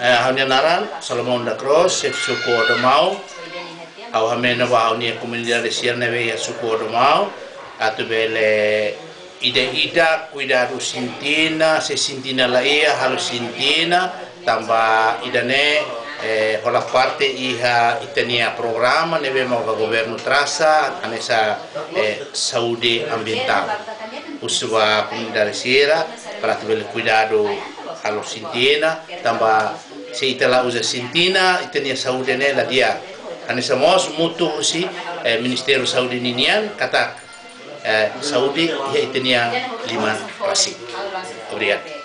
eh hanya naran Solomon da Cross sef suku do mau au hamena wa au ni komunidade sirna we ya suku do mau atu bele ida ida cuidado sintina se sintina la ia halu sintina. Tamba idane eh, hola parte iha itania programa neve mau governo trasa anesa eh, ambiental usua comunidade sira para ter cuidado halu sintina tamba se itala usa sintina itania saúde nela dia anesa mos mutu si eh, Ministério Saúde Ninian kata eh, Saudi ia itenia lima klasik. Obrigado.